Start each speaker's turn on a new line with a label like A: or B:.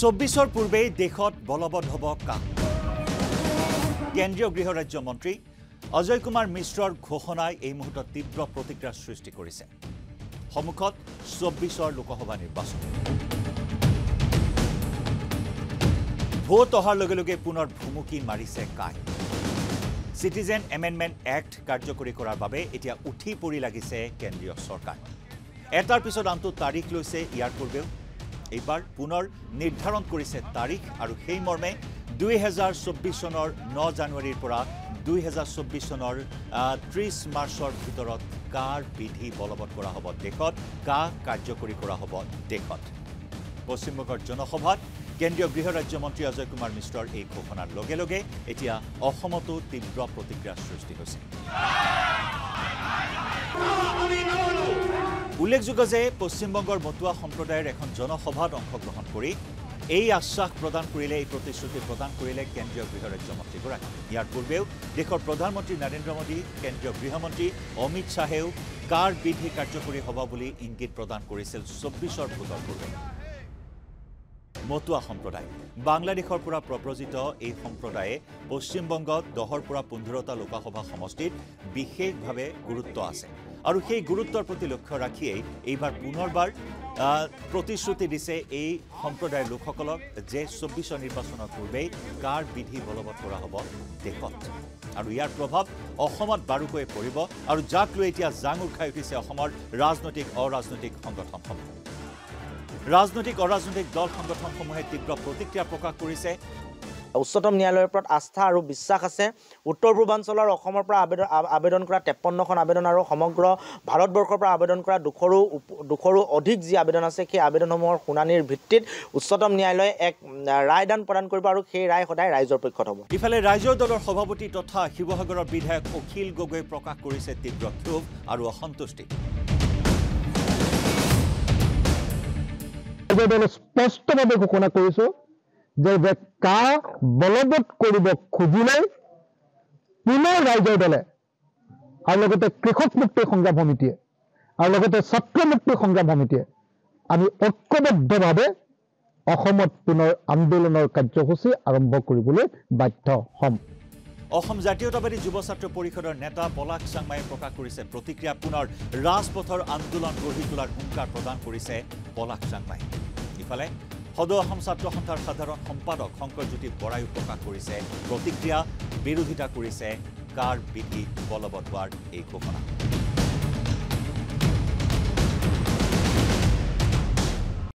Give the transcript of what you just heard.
A: চৌব্বিছৰ পূৰ্বেই দেশত বলবৎ হ'ব কাম। কেন্দ্ৰীয় গৃহ ৰাজ্য মন্ত্ৰী অজয় কুমাৰ মিশ্ৰৰ ঘোষণাই এই মুহূৰ্তত তীব্ৰ প্ৰতিক্ৰিয়াৰ সৃষ্টি কৰিছে। সন্মুখত চৌব্বিছৰ লোকসভা নিৰ্বাচন। ভোট অহাৰ লগে লগে পুনৰ ভুমুকি মাৰিছে কাই। চিটিজেন এমেণ্ডমেণ্ট এক্ট কাৰ্যকৰী কৰাৰ বাবে এতিয়া উঠি পৰি লাগিছে কেন্দ্ৰীয় চৰকাৰ। এটাৰ পিছত আনটো তাৰিখ লৈছে ইয়াৰ পূৰ্বেও এইবাৰ পুনৰ নিৰ্ধাৰণ কৰিছে তাৰিখ আৰু সেই মৰ্মে দুই হেজাৰ চৌব্বিছ চনৰ ন জানুৱাৰীৰ পৰা দুই হেজাৰ চৌব্বিছ চনৰ ত্ৰিছ মাৰ্চৰ ভিতৰত কাৰ বিধি বলবৎ কৰা হ'ব দেশত কা কাৰ্যকৰী কৰা হ'ব দেশত। পশ্চিমবংগৰ জনসভাত কেন্দ্ৰীয় গৃহ ৰাজ্যমন্ত্ৰী অজয় কুমাৰ মিশ্ৰৰ এই ঘোষণাৰ লগে লগে এতিয়া অসমতো তীব্ৰ প্ৰতিক্ৰিয়াৰ সৃষ্টি হৈছে। উল্লেখযোগ্য যে পশ্চিমবংগৰ মতুৱা সম্প্ৰদায়ৰ এখন জনসভাত অংশগ্ৰহণ কৰি এই আশ্বাস প্ৰদান কৰিলে এই প্ৰতিশ্ৰুতি প্ৰদান কৰিলে কেন্দ্ৰীয় গৃহ ৰাজ্যমন্ত্ৰীগৰাকী। ইয়াৰ পূৰ্বেও দেশৰ প্ৰধানমন্ত্ৰী নৰেন্দ্ৰ মোদী কেন্দ্ৰীয় গৃহমন্ত্ৰী অমিত শ্বাহেও কাৰ বিধি কাৰ্যকৰী হ'ব বুলি ইংগিত প্ৰদান কৰিছিল চৌব্বিছৰ ভোটৰ পূৰ্বে। মতুৱা সম্প্ৰদায়। বাংলাদেশৰ পৰা প্ৰব্ৰজিত এই সম্প্ৰদায়ে পশ্চিমবংগত দহৰ পৰা পোন্ধৰটা লোকসভা সমষ্টিত বিশেষভাৱে গুৰুত্ব আছে। আৰু সেই গুৰুত্বৰ প্ৰতি লক্ষ্য ৰাখিয়েই এইবাৰ পুনৰবাৰ প্ৰতিশ্ৰুতি দিছে এই সম্প্ৰদায়ৰ লোকসকলক যে চৌব্বিছৰ নিৰ্বাচনৰ পূৰ্বেই কাৰ বিধি বলবৎ কৰা হ'ব দেশত। আৰু ইয়াৰ প্ৰভাৱ অসমত বাৰুকৈয়ে পৰিব আৰু যাক লৈ এতিয়া জাঙুৰ খাই উঠিছে অসমৰ ৰাজনৈতিক অৰাজনৈতিক সংগঠনসমূহ। ৰাজনৈতিক অৰাজনৈতিক দল সংগঠনসমূহে তীব্ৰ প্ৰতিক্ৰিয়া প্ৰকাশ কৰিছে।
B: উচ্চতম ন্যায়ালয়ৰ ওপৰত আস্থা আৰু বিশ্বাস আছে। উত্তৰ পূৰ্বাঞ্চলৰ অসমৰ পৰা আবেদন আবেদন কৰা তেপন্নখন আবেদন আৰু সমগ্ৰ ভাৰতবৰ্ষৰ পৰা আবেদন কৰা দুশৰো দুশৰো অধিক যি আবেদন আছে সেই আবেদনসমূহৰ শুনানিৰ ভিত্তিত উচ্চতম ন্যায়ালয়ে এক ৰায়দান প্ৰদান কৰিব আৰু সেই ৰায় সদায় ৰাইজৰ পক্ষত হ'ব।
A: ইফালে ৰাইজৰ দলৰ সভাপতি তথা শিৱসাগৰৰ বিধায়ক অখিল গগৈয়ে প্ৰকাশ কৰিছে তীব্ৰ ক্ষোভ আৰু অসন্তুষ্টি।
C: দলে স্পষ্টভাৱে ঘোষণা কৰিছোঁ যে কা বলবৎ কৰিব খুজিলে পুনৰ ৰাইজৰ দলে আৰু লগতে কৃষক মুক্তি সংগ্ৰাম সমিতিয়ে আৰু লগতে ছাত্ৰ মুক্তি সংগ্ৰাম সমিতিয়ে আমি ঐক্যবদ্ধভাৱে অসমত পুনৰ আন্দোলনৰ কাৰ্যসূচী আৰম্ভ কৰিবলৈ বাধ্য হ'ম।
A: অসম জাতীয়তাবাদী যুৱ ছাত্ৰ পৰিষদৰ নেতা পলাশ চাংমাই প্ৰকাশ কৰিছে প্ৰতিক্ৰিয়া। পুনৰ ৰাজপথৰ আন্দোলন গঢ়ি তোলাৰ হুংকাৰ প্ৰদান কৰিছে পলাশ চাংমাই। ইফালে সদৌ অসম ছাত্ৰ সন্থাৰ সাধাৰণ সম্পাদক শংকৰজ্যোতি বৰায়ো প্ৰকাশ কৰিছে প্ৰতিক্ৰিয়া বিৰোধিতা কৰিছে কাৰ বিধি বলবৎ হোৱাৰ এই ঘোষণা?